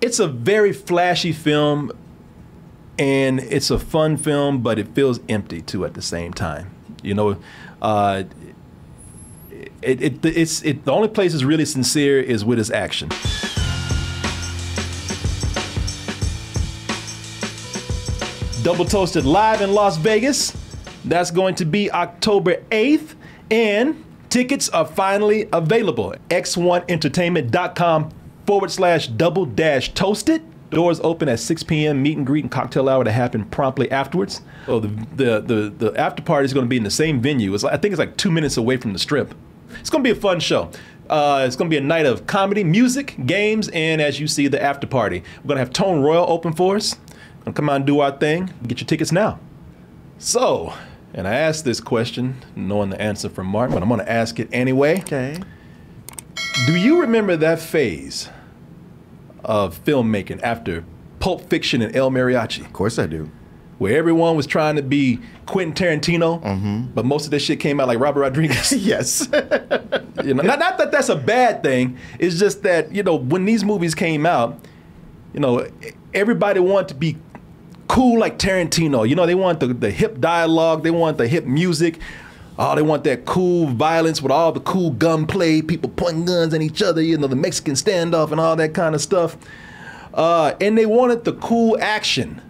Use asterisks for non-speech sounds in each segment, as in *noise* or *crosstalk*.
it's a very flashy film, and it's a fun film, but it feels empty too at the same time. You know, uh, it, it it's it. The only place it's really sincere is with its action. Double Toasted live in Las Vegas. That's going to be October 8th, and tickets are finally available. X1entertainment.com forward slash double dash toasted. Doors open at 6 p.m. Meet and greet and cocktail hour to happen promptly afterwards. Oh, the the the, the after party is going to be in the same venue. It's like, I think it's like two minutes away from the strip. It's going to be a fun show. Uh, it's going to be a night of comedy, music, games, and as you see, the after party. We're going to have Tone Royal open for us. Gonna come out and do our thing. Get your tickets now. So, and I asked this question knowing the answer from Mark, but I'm going to ask it anyway. Okay. Do you remember that phase of filmmaking after Pulp Fiction and El Mariachi? Of course I do. Where everyone was trying to be Quentin Tarantino, mm-hmm. but most of this shit came out like Robert Rodriguez. *laughs* Yes. *laughs* you know, not, not that that's a bad thing. It's just that you know when these movies came out, you know, everybody wanted to be cool like Tarantino. You know, they want the, the hip dialogue, they want the hip music. Oh, they want that cool violence with all the cool gunplay, people pointing guns at each other, you know, the Mexican standoff and all that kind of stuff. Uh, and they wanted the cool action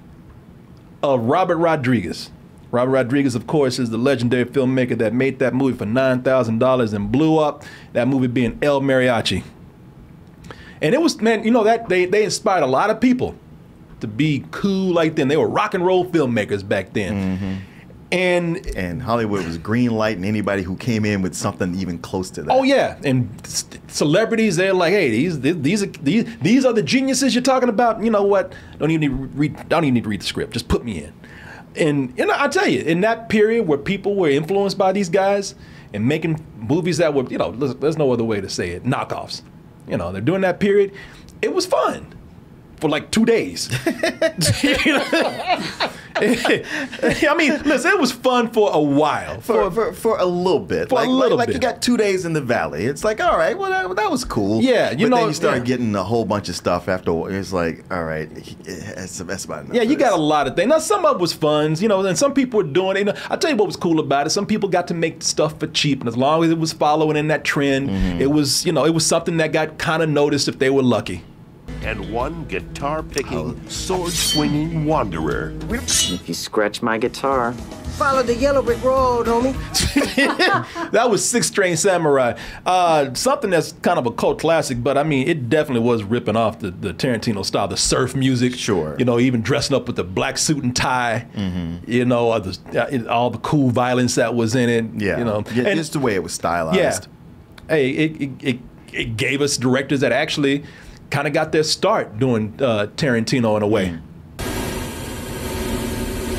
of Robert Rodriguez. Robert Rodriguez, of course, is the legendary filmmaker that made that movie for $9,000 and blew up, that movie being El Mariachi. And it was, man, you know, that they, they inspired a lot of people to be cool like then. They were rock and roll filmmakers back then. And and Hollywood was green lighting anybody who came in with something even close to that. Oh yeah, and celebrities they're like, hey, these these are these these are the geniuses you're talking about. You know what? Don't even need to read. Don't even need to read the script. Just put me in. And you know, I tell you, in that period where people were influenced by these guys and making movies that were, you know, there's, there's no other way to say it, knockoffs. You know, they're doing that period. It was fun for like two days. *laughs* I mean, listen, it was fun for a while. For, for, for a little bit. For a like, little like, like you got two days in the valley. It's like, all right, well, that, that was cool. Yeah, you but know, then you start yeah. getting a whole bunch of stuff after. It's like, all right, that's, that's about enough. Yeah, you got a lot of things. Now, some of it was fun, you know, and some people were doing it. You know, I'll tell you what was cool about it. Some people got to make stuff for cheap, and as long as it was following in that trend, Mm-hmm. it was, you know, it was something that got kind of noticed if they were lucky. And one guitar picking, sword swinging wanderer. If you scratch my guitar, Follow the yellow brick road, homie. *laughs* That was Six String Samurai. Uh, something that's kind of a cult classic, but I mean, it definitely was ripping off the, the Tarantino style, the surf music. Sure. You know, even dressing up with the black suit and tie. Mm-hmm. You know, uh, the, uh, all the cool violence that was in it. Yeah. You know, Yeah, and- just the way it was stylized. Yeah. Hey, it, it, it, it gave us directors that actually kind of got their start doing uh, Tarantino in a way.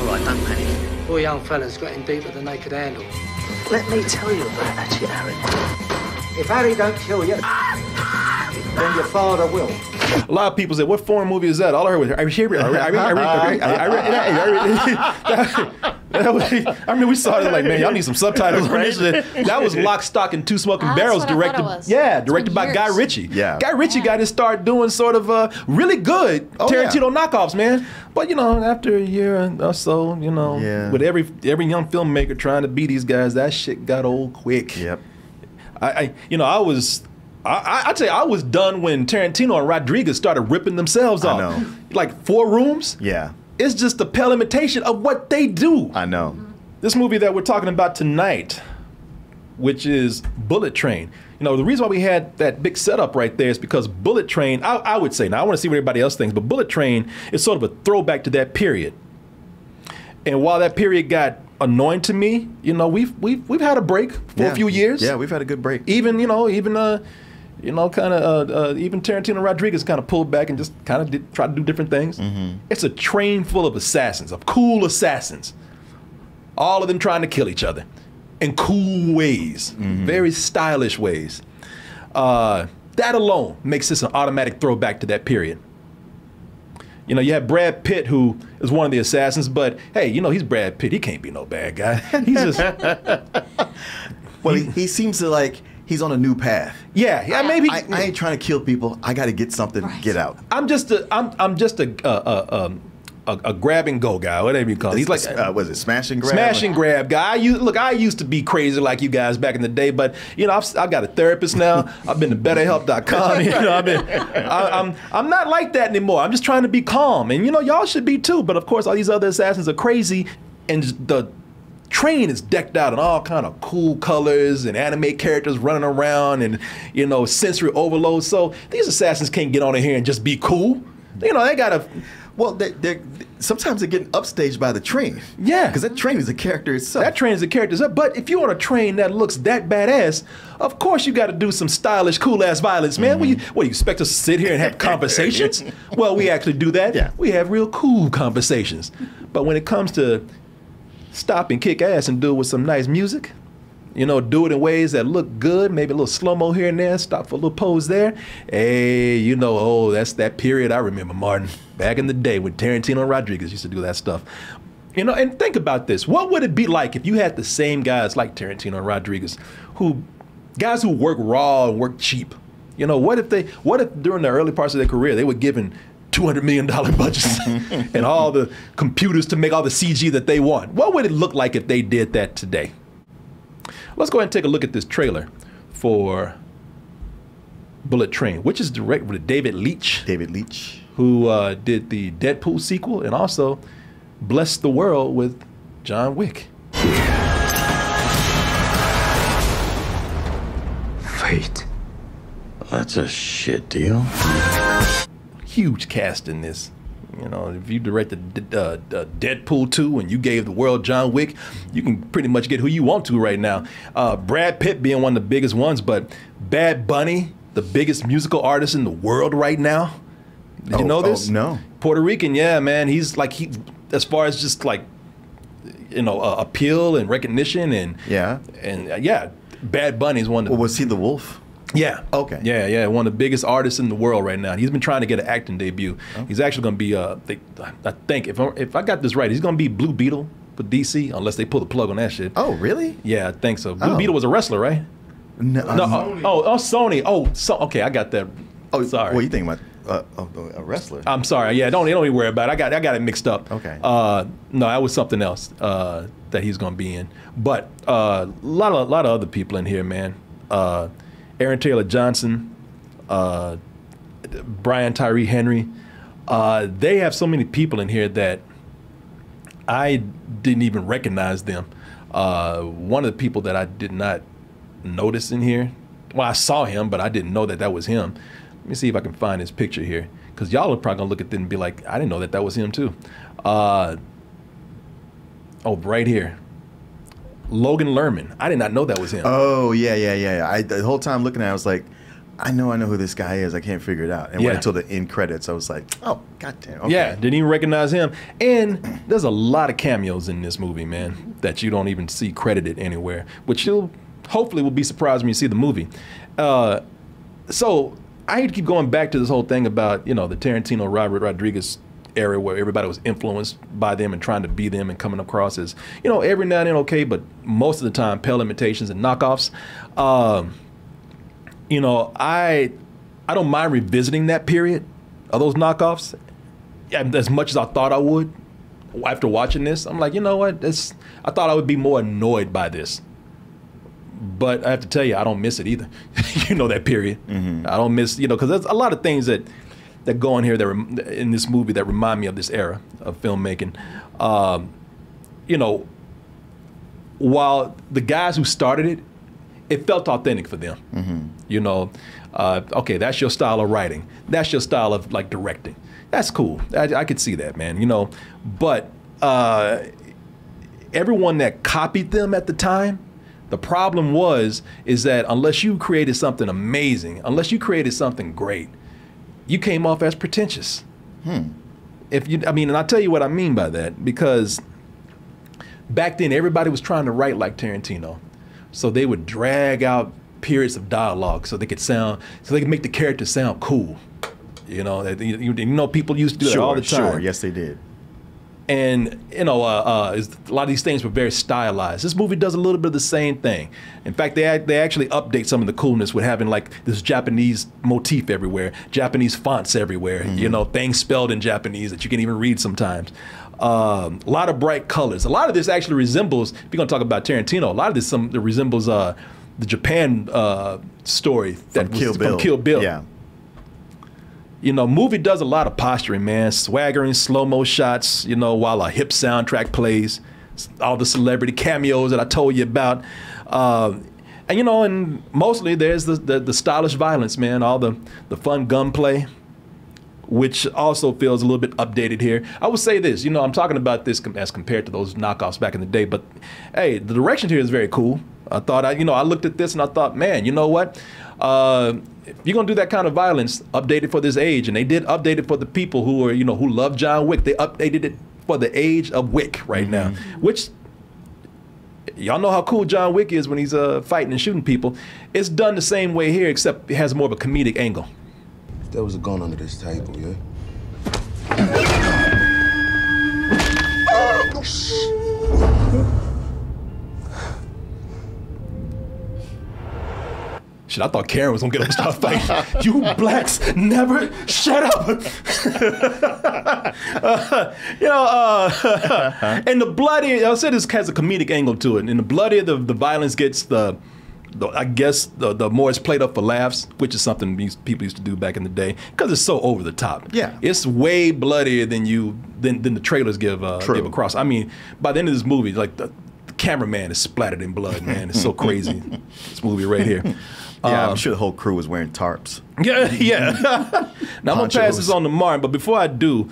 All right, don't panic. Poor young fella's got him deep with the naked handle. let me tell you about that, you Harry. If Harry don't kill you, then your father will. A lot of people say, "What foreign movie is that?" All I heard was, "I hear it, I read, I read, I read, I read." I mean, we saw it like, man, y'all need some subtitles on this *laughs* shit. That was Lock, Stock, and Two Smoking Ah, that's Barrels, what I thought directed, yeah, directed been by Guy. Ritchie. Yeah. Guy Ritchie got to start doing sort of uh, really good Oh, yeah. Tarantino knockoffs, man. But you know, after a year or so, you know, Yeah. with every every young filmmaker trying to be these guys, that shit got old quick. Yep. I, I you know, I was. I, I, I tell you, I was done when Tarantino and Rodriguez started ripping themselves I off. know. Like Four Rooms, Yeah. It's just a pale imitation of what they do. I know. This movie that we're talking about tonight, which is Bullet Train. You know, the reason why we had that big setup right there is because Bullet Train, I, I would say, now I want to see what everybody else thinks, but Bullet Train is sort of a throwback to that period. And while that period got annoying to me, you know, we've we've we've had a break for Yeah. a few years. Yeah, we've had a good break. Even you know, even uh, you know, kind of uh, uh, even Tarantino Rodriguez kind of pulled back and just kind of did, tried to do different things. It's a train full of assassins, of cool assassins, all of them trying to kill each other in cool ways, very stylish ways. Uh, that alone makes this an automatic throwback to that period. You know, you have Brad Pitt, who is one of the assassins, but hey, you know, he's Brad Pitt. He can't be no bad guy. *laughs* He's just *laughs* Well, he, he seems to like he's on a new path. Yeah, yeah, maybe. I, I ain't trying to kill people. I got to get something, Right. get out. I'm just a I'm I'm just a a, a, um, a, a grab and go guy, whatever you call it. He's like uh, was it smash and grab? Smash and grab guy. I used, look, I used to be crazy like you guys back in the day, but you know, I've, I've got a therapist now. *laughs* I've been to BetterHelp.com. You know, I've been, I, I'm, I'm not like that anymore. I'm just trying to be calm, and you know, y'all should be too. But of course, all these other assassins are crazy, and the train is decked out in all kind of cool colors and anime characters running around, and you know, sensory overload. So these assassins can't get on in here and just be cool. You know, they gotta. Well, they, they're sometimes they're getting upstaged by the train. Yeah. because that train is a character itself. That train is the characters up. But if you're on a train that looks that badass, of course you got to do some stylish, cool ass violence, man. What, you, mm-hmm. what do you expect us to sit here and have *laughs* conversations? well, we actually do that. Yeah. We have real cool conversations. But when it comes to stop and kick ass and do it with some nice music, you know, do it in ways that look good, maybe a little slow mo here and there, stop for a little pose there. Hey, you know, oh, that's that period I remember, Martin, back in the day when Tarantino and Rodriguez used to do that stuff. You know, and think about this. What would it be like if you had the same guys like Tarantino and Rodriguez, who guys who work raw and work cheap? You know, what if they what if during the early parts of their career they were given two hundred million dollar budgets *laughs* and all the computers to make all the CG that they want? What would it look like if they did that today? Let's go ahead and take a look at this trailer for Bullet Train, which is directed with David Leitch, David Leitch. who uh, did the Deadpool sequel and also blessed the world with John Wick. Fate. That's a shit deal. Huge cast in this. You know, if you directed uh, uh, Deadpool 2 and you gave the world John Wick, you can pretty much get who you want to right now. Uh, Brad Pitt being one of the biggest ones, but Bad Bunny, the biggest musical artist in the world right now. Did you Oh, know oh, this? no. Puerto Rican, yeah, man. He's like he, as far as just like, you know, uh, appeal and recognition and Yeah. and uh, yeah, Bad Bunny is one of the Well, was he the wolf? Yeah. Okay. Yeah, yeah. One of the biggest artists in the world right now. He's been trying to get an acting debut. He's actually going to be. Uh, they, I think if I, if I got this right, he's going to be Blue Beetle for DC, unless they pull the plug on that shit. Oh, really? Yeah, I think so. Blue Oh. Beetle was a wrestler, right? No. No. uh, oh, oh, oh, Sony. Oh, so okay. I got that. oh, sorry. What you think about uh, oh, a wrestler? I'm sorry. Yeah, don't don't even worry about it. I got I got it mixed up. Okay. Uh, no, that was something else uh, that he's gonna be in. But a uh, lot of a lot of other people in here, man. Aaron Taylor Johnson, uh, Brian Tyree Henry. Uh, they have so many people in here that I didn't even recognize them. Uh, one of the people that I did not notice in here, well, I saw him, but I didn't know that that was him. Let me see if I can find his picture here, because y'all are probably gonna look at this and be like, I didn't know that that was him too. Uh, oh, right here, Logan Lerman. I did not know that was him. oh, yeah, yeah, yeah. yeah. I the whole time looking at, it, I was like, I know, I know who this guy is. I can't figure it out. And Yeah. wait until the end credits, I was like, oh, goddamn. Okay. Yeah, didn't even recognize him. And there's a lot of cameos in this movie, man, that you don't even see credited anywhere, which you'll hopefully will be surprised when you see the movie. Uh, so I hate to keep going back to this whole thing about you know the Tarantino Robert Rodriguez era where everybody was influenced by them and trying to be them and coming across as you know every now and then okay, but most of the time pale imitations and knockoffs. Um, you know, I I don't mind revisiting that period of those knockoffs as much as I thought I would after watching this. I'm like, you know what? This I thought I would be more annoyed by this. But I have to tell you, I don't miss it either. *laughs* you know that period. I don't miss, you know, because there's a lot of things that that go in here that rem- in this movie that remind me of this era of filmmaking. Um, you know, while the guys who started it, it felt authentic for them. You know, uh, okay, that's your style of writing. That's your style of like directing. That's cool. I, I could see that, man. You know, but uh, everyone that copied them at the time, the problem was is that unless you created something amazing, unless you created something great, you came off as pretentious. Hmm. If you, I mean, and I'll tell you what I mean by that because back then everybody was trying to write like Tarantino. So they would drag out periods of dialogue so they could sound so they could make the character sound cool. You know, you, you know people used to do that Sure, all the time. sure. Yes, they did. And you know, uh, uh, a lot of these things were very stylized. This movie does a little bit of the same thing. In fact, they they actually update some of the coolness with having like this Japanese motif everywhere, Japanese fonts everywhere. You know, things spelled in Japanese that you can even read sometimes. Um, a lot of bright colors. A lot of this actually resembles. If you're gonna talk about Tarantino, a lot of this some resembles uh, the Japan uh, story that From was Kill Bill. From Kill Bill. Yeah. You know, movie does a lot of posturing, man. Swaggering, slow mo shots. You know, while a hip soundtrack plays, all the celebrity cameos that I told you about, uh, and you know, and mostly there's the, the the stylish violence, man. All the the fun gunplay, which also feels a little bit updated here. I would say this, you know, I'm talking about this as compared to those knockoffs back in the day, but hey, the direction here is very cool. I thought, I, you know, I looked at this and I thought, man, you know what? Uh, if you're gonna do that kind of violence, update it for this age, and they did update it for the people who are, you know, who love John Wick. They updated it for the age of Wick right now, which y'all know how cool John Wick is when he's uh, fighting and shooting people. It's done the same way here, except it has more of a comedic angle. There was a gun under this table, yeah? Shit, I thought Karen was gonna get up and start fighting. you blacks never shut up. *laughs* Uh, you know, uh, and the bloody. I said this has a comedic angle to it, and the bloodier the, the violence gets, the I guess the, the more it's played up for laughs, which is something these people used to do back in the day, because it's so over the top. Yeah. it's way bloodier than you than, than the trailers give uh, give across. I mean, by the end of this movie, like the, the cameraman is splattered in blood. Man, it's so crazy. *laughs* this movie right here. Yeah, Um, I'm sure the whole crew was wearing tarps. *laughs* yeah, yeah. *laughs* now I'm gonna pass this on to Martin, but before I do,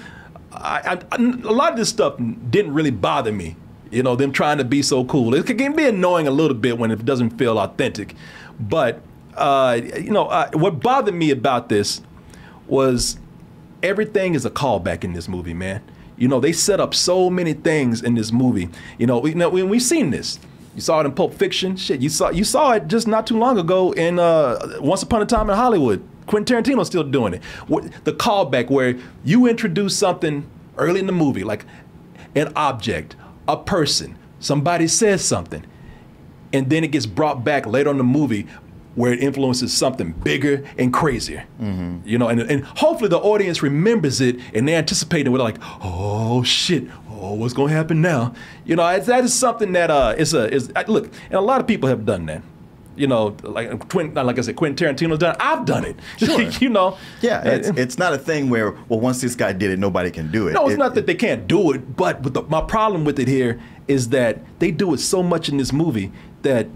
I, I, a lot of this stuff didn't really bother me. You know, them trying to be so cool. It can be annoying a little bit when it doesn't feel authentic. But uh, you know, uh, what bothered me about this was everything is a callback in this movie, man. You know, they set up so many things in this movie. You know, we, you know, we, we've seen this. You saw it in Pulp Fiction. Shit, you saw you saw it just not too long ago in uh, Once Upon a Time in Hollywood. Quentin Tarantino's still doing it. The callback where you introduce something early in the movie, like an object, a person, somebody says something, and then it gets brought back later on in the movie where it influences something bigger and crazier. You know, and, and hopefully the audience remembers it and they anticipate it. We're like, oh shit, oh what's gonna happen now? You know, that is something that uh, is a is look, and a lot of people have done that. You know, like Quentin, like I said, Quentin Tarantino's done. it. I've done it. *laughs* Sure. *laughs* you know. Yeah, it's, it's not a thing where, well, once this guy did it, nobody can do it. no, it's It- not that they can't do it, but with the, my problem with it here is that they do it so much in this movie that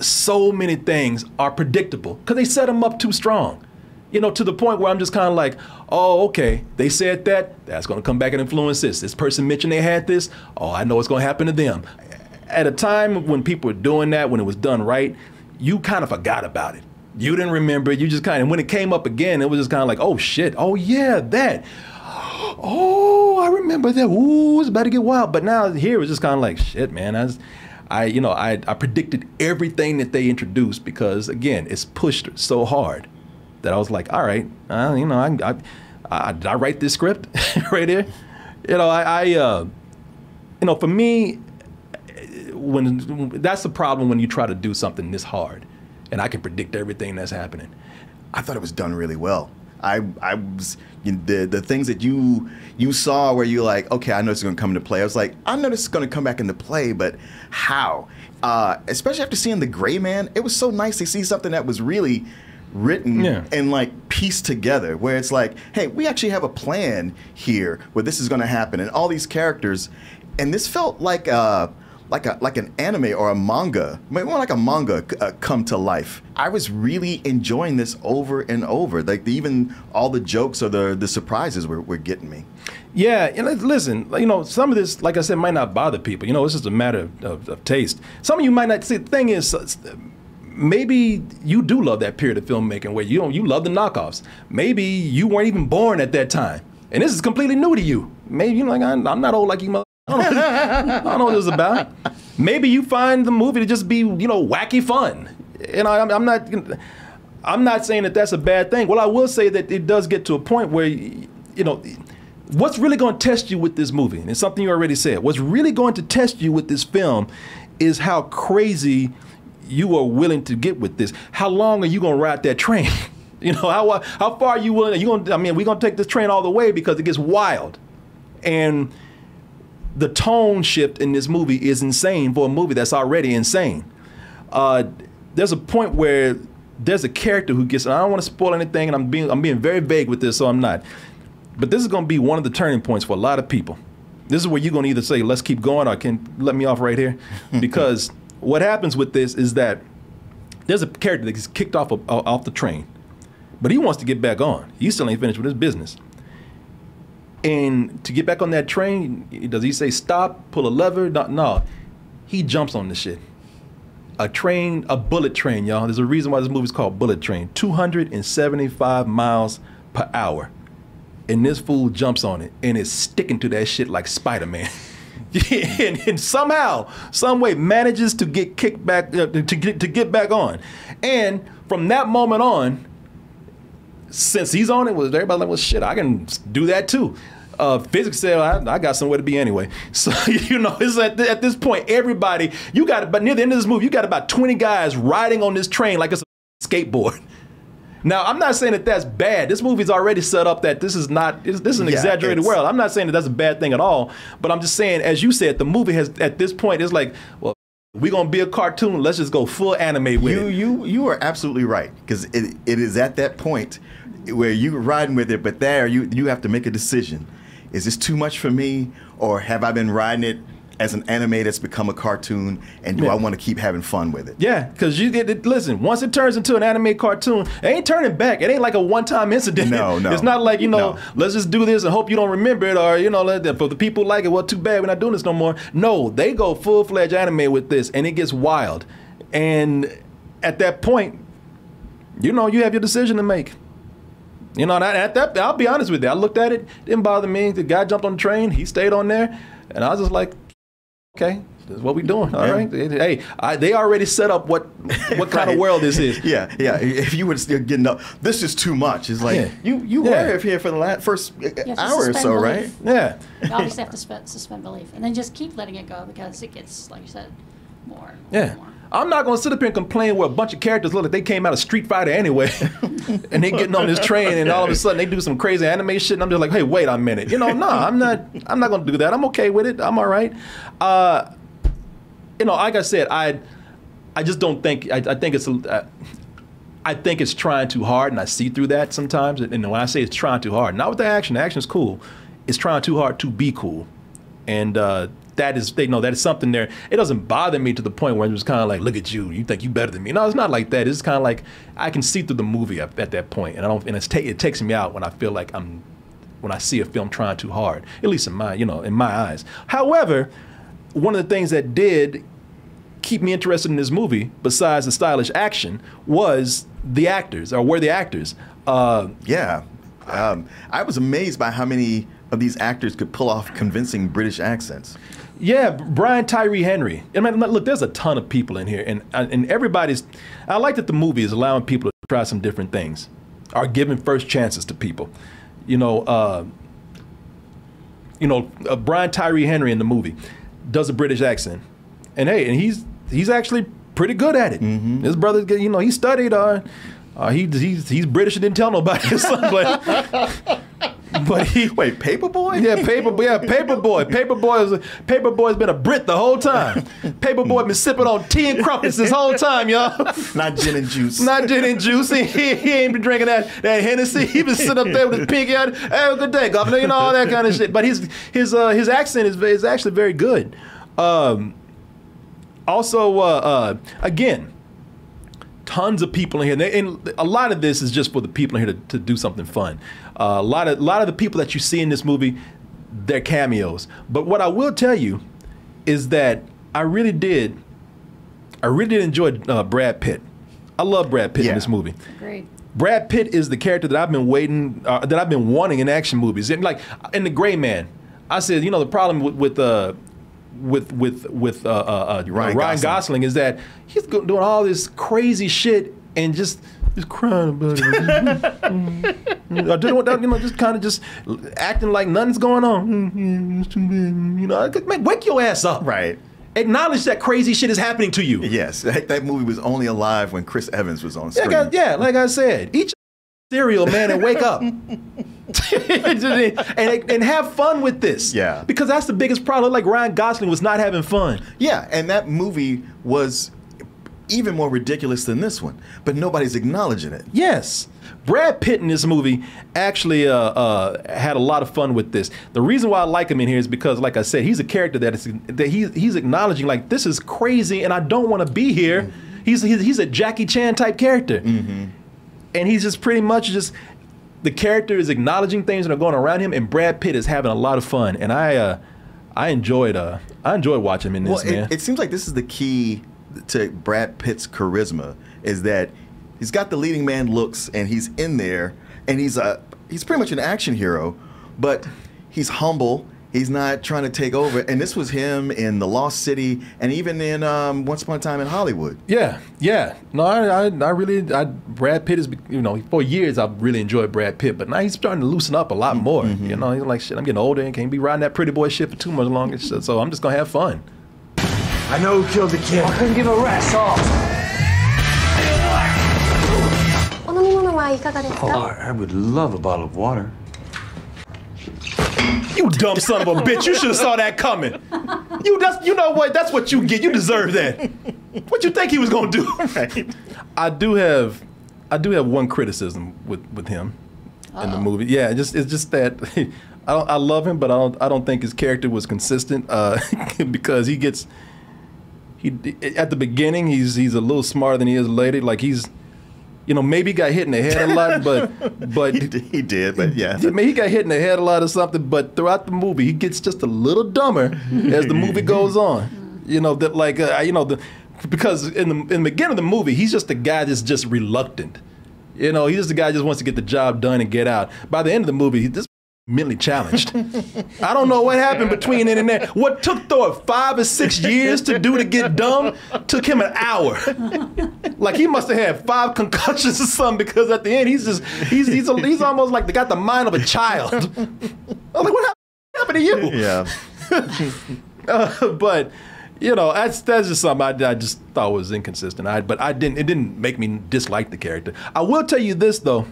so many things are predictable because they set them up too strong. You know, to the point where I'm just kind of like, oh, okay, they said that, that's going to come back and influence this. This person mentioned they had this, oh, I know what's going to happen to them. At a time when people were doing that, when it was done right, you kind of forgot about it. You didn't remember it. You just kind of, when it came up again, it was just kind of like, oh shit, oh yeah, that. *gasps* Oh, I remember that. Ooh, it's about to get wild. But now here it was just kind of like shit, man. I, was, I, you know, I, I predicted everything that they introduced because again, it's pushed so hard that I was like, all right, uh, you know, I, I, I, did I write this script *laughs* right here? You know, I, I uh, you know, for me, when that's the problem when you try to do something this hard, and I can predict everything that's happening. I thought it was done really well. I I was you know, the the things that you you saw where you're like, okay, I know this is going to come into play. I was like, I know this is going to come back into play, but how? Uh, especially after seeing the Gray Man, it was so nice to see something that was really written Yeah. and like pieced together where it's like hey we actually have a plan here where this is going to happen and all these characters and this felt like a like a like an anime or a manga maybe more like a manga uh, come to life i was really enjoying this over and over like the, even all the jokes or the the surprises were, were getting me Yeah, and listen, you know, some of this, like I said, might not bother people. You know, it's just a matter of, of, taste. Some of you might not see. The thing is, uh, maybe you do love that period of filmmaking where you don't, you love the knockoffs. Maybe you weren't even born at that time, and this is completely new to you. Maybe you know, like I'm, I'm not old like you. Mother- I don't, know, I don't know what this is about. Maybe you find the movie to just be, you know, wacky fun. And I'm, I'm not. I'm not saying that that's a bad thing. Well, I will say that it does get to a point where, you know, what's really going to test you with this movie, and it's something you already said. What's really going to test you with this film is how crazy you are willing to get with this. How long are you going to ride that train? *laughs* you know, how how far are you willing? Are you going? To, I mean, we're going to take this train all the way because it gets wild, and the tone shift in this movie is insane for a movie that's already insane. Uh, there's a point where there's a character who gets. And I don't want to spoil anything, and I'm being I'm being very vague with this, so I'm not. But this is going to be one of the turning points for a lot of people. This is where you're going to either say, "Let's keep going," or "Can let me off right here," *laughs* because what happens with this is that there's a character that gets kicked off of, off the train, but he wants to get back on. He still ain't finished with his business. And to get back on that train, does he say stop, pull a lever? No, no. he jumps on the shit. A train, a bullet train, y'all. There's a reason why this movie's called Bullet Train. 275 miles per hour. And this fool jumps on it and is sticking to that shit like Spider Man. *laughs* and, and, somehow, some way, manages to get kicked back uh, to get to get back on. And from that moment on, since he's on it, was everybody like, well, shit, I can do that too. Uh, physics said, I, I, got somewhere to be anyway. *laughs* So, you know, it's at, at this point, everybody, you got, but near the end of this movie, you got about 20 guys riding on this train like it's a *laughs* skateboard. Now, I'm not saying that that's bad. This movie's already set up that this is not, this is an yeah, exaggerated world. I'm not saying that that's a bad thing at all. But I'm just saying, as you said, the movie has, at this point, it's like, well, we're gonna be a cartoon. Let's just go full anime with you, it. You you are absolutely right because it, it is at that point where you riding with it, but there you you have to make a decision. Is this too much for me, or have I been riding it as an anime that's become a cartoon, and do yeah. I want to keep having fun with it? Yeah, because you get it. Listen, once it turns into an anime cartoon, it ain't turning back. It ain't like a one-time incident. No, no. *laughs* It's not like you know, no. let's just do this and hope you don't remember it, or you know, for the people like it, well, too bad we're not doing this no more. No, they go full-fledged anime with this, and it gets wild. And at that point, you know, you have your decision to make. You know, at that, I'll be honest with you. I looked at it, didn't bother me. The guy jumped on the train, he stayed on there, and I was just like, okay, this is what we doing. All yeah. right. Hey, I, they already set up what what *laughs* kind right. of world this is. *laughs* Yeah, yeah. If you were still getting up, this is too much. It's like yeah. you you yeah. were here for the last first uh, hour or so, belief. right? Yeah. You always have to suspend, suspend belief, and then just keep letting it go because it gets, like you said, more. Yeah. More. I'm not gonna sit up here and complain where a bunch of characters look like they came out of Street Fighter anyway, *laughs* and they getting on this train, and all of a sudden they do some crazy anime shit, and I'm just like, hey, wait a minute, you know, no, I'm not, I'm not gonna do that. I'm okay with it. I'm all right. Uh, you know, like I said, I, I just don't think. I, I think it's. Uh, I think it's trying too hard, and I see through that sometimes. And when I say it's trying too hard, not with the action. The action's cool. It's trying too hard to be cool, and uh, that is they know that is something there. It doesn't bother me to the point where it's kind of like, look at you, you think you better than me. No, it's not like that. It's kind of like I can see through the movie at, at that point, and I don't. And ta- it takes me out when I feel like I'm when I see a film trying too hard, at least in my you know in my eyes. However, one of the things that did keep me interested in this movie, besides the stylish action, was the actors or were the actors. Uh, yeah, um, I was amazed by how many of these actors could pull off convincing British accents. Yeah, Brian Tyree Henry. I mean, look, there's a ton of people in here, and and everybody's. I like that the movie is allowing people to try some different things, are giving first chances to people. You know, uh, you know, uh, Brian Tyree Henry in the movie does a British accent, and hey, and he's he's actually pretty good at it. Mm-hmm. His brother, you know, he studied. Uh, uh, he, he's he's British and didn't tell nobody. *laughs* but but he wait, Paperboy? Yeah, Paper yeah, Paperboy. Paperboy is Paperboy's been a Brit the whole time. Paperboy been sipping on tea and crumpets this whole time, y'all. Not gin and juice. Not gin and juice. He, he ain't been drinking that that Hennessy. He been sitting up there with his pinky out. Hey, good day, governor. You know all that kind of shit. But his his uh, his accent is is actually very good. Um, also, uh, uh, again tons of people in here, and, they, and, a lot of this is just for the people in here to, to do something fun. Uh, a lot of a lot of the people that you see in this movie, they're cameos. But what I will tell you is that I really did, I really did enjoy uh, Brad Pitt. I love Brad Pitt yeah. in this movie. Great. Brad Pitt is the character that I've been waiting, uh, that I've been wanting in action movies. And like in The Gray Man, I said, you know, the problem with, with uh, with with with uh, uh, uh Ryan, Ryan Gosling. Gosling. is that he's doing all this crazy shit and just just crying about it. *laughs* I didn't want that, you know, just kind of just acting like nothing's going on. You know, man, wake your ass up. Right. Acknowledge that crazy shit is happening to you. Yes, that, *laughs* that movie was only alive when Chris Evans was on Yeah, screen. like I- yeah, like I said, your cereal, man, and wake up. *laughs* and, and have fun with this. Yeah. Because that's the biggest problem. Like Ryan Gosling was not having fun. Yeah, and that movie was even more ridiculous than this one, but nobody's acknowledging it. Yes. Brad Pitt in this movie actually uh, uh, had a lot of fun with this. The reason why I like him in here is because, like I said, he's a character that is that he's he's acknowledging like this is crazy and I don't want to be here. He's, he's he's a Jackie Chan type character, and he's just pretty much just the character is acknowledging things that are going around him, and Brad Pitt is having a lot of fun, and I uh, I enjoyed uh I enjoyed watching him in this Well, man. it, it seems like this is the key to Brad Pitt's charisma is that he's got the leading man looks and he's in there and he's a he's pretty much an action hero, but he's humble. He's not trying to take over. And this was him in The Lost City and even in um, Once Upon a Time in Hollywood. Yeah, yeah. No, I, I, I really, I, Brad Pitt is, you know, for years I really enjoyed Brad Pitt, but now he's starting to loosen up a lot more. Mm -hmm. You know, he's like, shit, I'm getting older and can't be riding that pretty boy shit for too much longer. so I'm just going to have fun. I know who killed the kid. I couldn't give a rat's off. Oh, I would love a bottle of water. You dumb son of a bitch! You should have saw that coming. You that's you know what? That's what you get. You deserve that. What you think he was gonna do? *laughs* Right. I do have, I do have one criticism with with him in the movie. Yeah, just it's just that *laughs* I don't I love him, but I don't I don't think his character was consistent uh, *laughs* because he gets he at the beginning he's he's a little smarter than he is later. Like he's you know maybe he got hit in the head a lot, *laughs* but but He, did- he did, but yeah. I mean, he got hit in the head a lot or something, but throughout the movie, he gets just a little dumber as the movie *laughs* goes on. You know that, like, uh, you know, the because in the in the beginning of the movie, he's just a guy that's just reluctant. You know, he's just a guy that just wants to get the job done and get out. By the end of the movie, he this mentally challenged. I don't know what happened between then and there. What took Thor five or six years to do to get dumb took him an hour. Like he must have had five concussions or something because at the end he's just he's he's, he's almost like they got the mind of a child. *laughs* I'm like, what hap- happened to you? Yeah. *laughs* Uh, but you know, that's that's just something I, I just thought was inconsistent. I but I didn't it didn't make me dislike the character. I will tell you this though,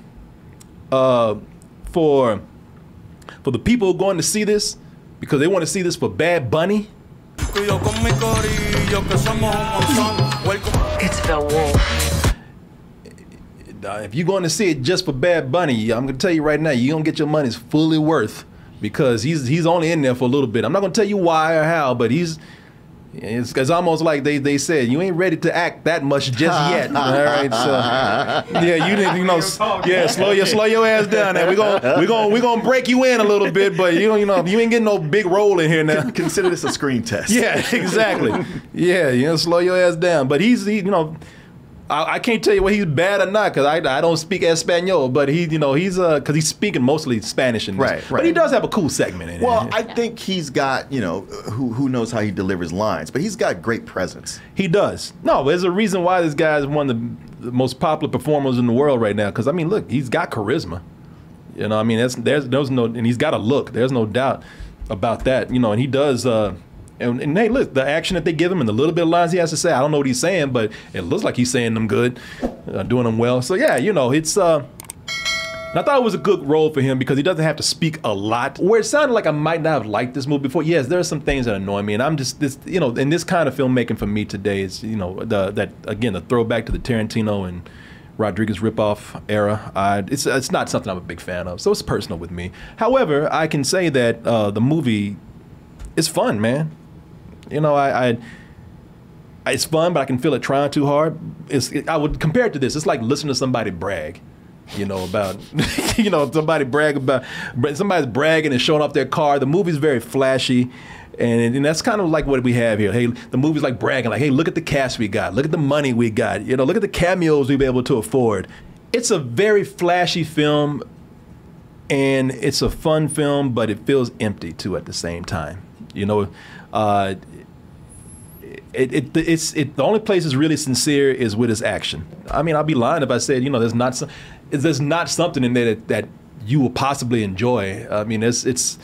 uh, for for the people who are going to see this because they want to see this for Bad Bunny. It's the wolf. if you're going to see it just for Bad Bunny, I'm going to tell you right now, you don't get your money's fully worth because he's he's only in there for a little bit. I'm not going to tell you why or how, but he's it's, it's almost like they, they said you ain't ready to act that much just *laughs* yet. All right, so *laughs* yeah, you didn't you know yeah slow your slow your ass down. Now we gonna we gonna we gonna break you in a little bit, but you don't you know you ain't getting no big role in here now. Consider this a screen test. *laughs* Yeah, exactly. yeah, you know, slow your ass down. But he's, he, you know, I, I can't tell you whether he's bad or not because I, I don't speak Espanol. But he, you know, he's uh, because he's speaking mostly Spanish in this. Right, But he does have a cool segment in Well, it. I *laughs* think he's got, you know, who who knows how he delivers lines, but he's got great presence. He does. No, there's a reason why this guy is one of the, the most popular performers in the world right now. Because I mean, look, he's got charisma. You know, I mean, that's there's there's no, and he's got a look. There's no doubt about that. You know, and he does. Uh, and, and hey, look, the action that they give him and the little bit of lines he has to say, I don't know what he's saying, but it looks like he's saying them good, uh, doing them well. So yeah, you know, it's. Uh, and I thought it was a good role for him because he doesn't have to speak a lot. Where it sounded like I might not have liked this movie before. Yes, there are some things that annoy me, and I'm just this, you know, in this kind of filmmaking for me today is, you know, the that again the throwback to the Tarantino and Rodriguez ripoff era. I, it's it's not something I'm a big fan of, so it's personal with me. However, I can say that uh, the movie is fun, man. You know, I. I it's fun, but I can feel it trying too hard. It's, I would compare it to this. It's like listening to somebody brag you know about *laughs* you know somebody brag about somebody's bragging and showing off their car the movie's very flashy and, and that's kind of like what we have here hey the movie's like bragging like hey look at the cast we got look at the money we got you know look at the cameos we've been able to afford it's a very flashy film and it's a fun film but it feels empty too at the same time you know uh, it, it it's it the only place it's really sincere is with his action. I mean, I'd be lying if I said you know there's not some, there's not something in there that, that you will possibly enjoy. I mean, it's it's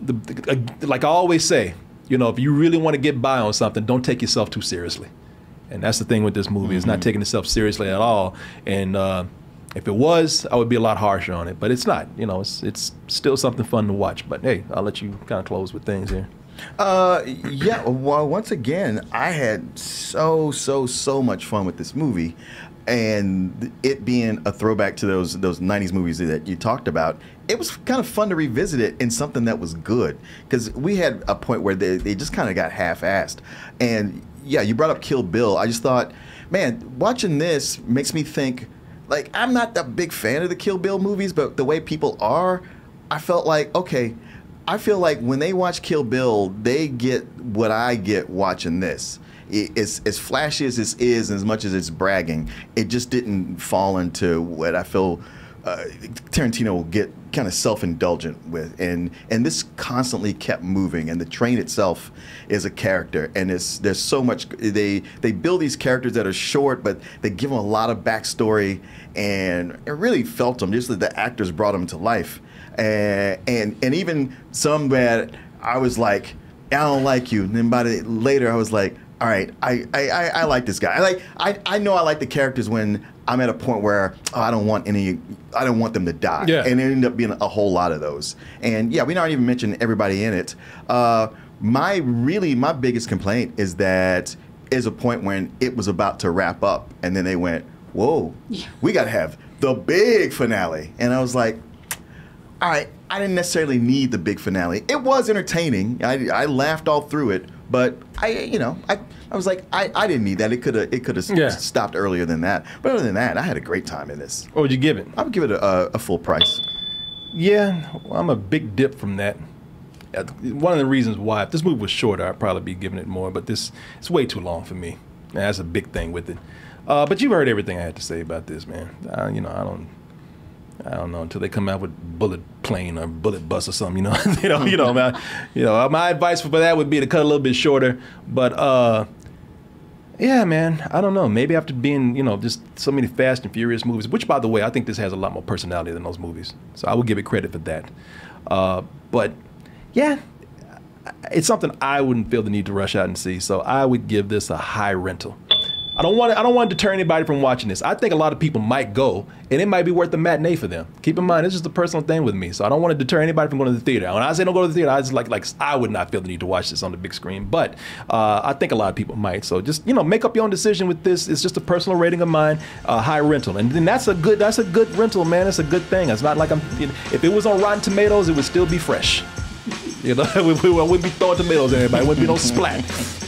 the, the, like I always say, you know, if you really want to get by on something, don't take yourself too seriously. And that's the thing with this movie; mm-hmm. it's not taking itself seriously at all. And uh, if it was, I would be a lot harsher on it. But it's not. You know, it's it's still something fun to watch. But hey, I'll let you kind of close with things here. Uh, yeah. Well, once again, I had so so so much fun with this movie, and it being a throwback to those those '90s movies that you talked about, it was kind of fun to revisit it in something that was good because we had a point where they they just kind of got half-assed, and yeah, you brought up Kill Bill. I just thought, man, watching this makes me think. Like, I'm not a big fan of the Kill Bill movies, but the way people are, I felt like, okay, I feel like when they watch Kill Bill, they get what I get watching this. It's as flashy as this is, and as much as it's bragging, it just didn't fall into what I feel uh, Tarantino will get kind of self-indulgent with, and and this constantly kept moving, and the train itself is a character, and it's there's so much they they build these characters that are short, but they give them a lot of backstory, and it really felt them. Just that the actors brought them to life and and, and even some that I was like, I don't like you. And then by the later, I was like, all right, I, I, I, I like this guy. I like I, I know I like the characters when I'm at a point where oh, I don't want any I don't want them to die. Yeah. And it ended up being a whole lot of those. And yeah, we don't even mention everybody in it. Uh, my really my biggest complaint is that is a point when it was about to wrap up and then they went, Whoa, yeah. we gotta have the big finale. And I was like, all right, I didn't necessarily need the big finale. It was entertaining. I, I laughed all through it, but I, you know, I, I was like, I, I didn't need that. It could have it could have yeah. stopped earlier than that. But other than that, I had a great time in this. What would you give it? I would give it a, a full price. Yeah, well, I'm a big dip from that. Uh, one of the reasons why, if this movie was shorter, I'd probably be giving it more. But this, it's way too long for me. that's a big thing with it. Uh, but you've heard everything I had to say about this, man. Uh, you know, I don't. I don't know until they come out with bullet plane or bullet bus or something. You know, *laughs* you know, you know, man. You know, my advice for that would be to cut a little bit shorter. But uh, yeah, man, I don't know. Maybe after being, you know, just so many Fast and Furious movies, which by the way, I think this has a lot more personality than those movies. So I would give it credit for that. Uh, but yeah, it's something I wouldn't feel the need to rush out and see. So I would give this a high rental. I don't want to, I don't want to deter anybody from watching this. I think a lot of people might go, and it might be worth the matinee for them. Keep in mind, it's just a personal thing with me, so I don't want to deter anybody from going to the theater. When I say don't go to the theater, I just like like I would not feel the need to watch this on the big screen, but uh, I think a lot of people might. So just you know, make up your own decision with this. It's just a personal rating of mine, uh, high rental, and then that's a good that's a good rental, man. It's a good thing. It's not like I'm. You know, if it was on Rotten Tomatoes, it would still be fresh. You know, *laughs* we, we, we wouldn't be throwing tomatoes at anybody. It wouldn't be no splat.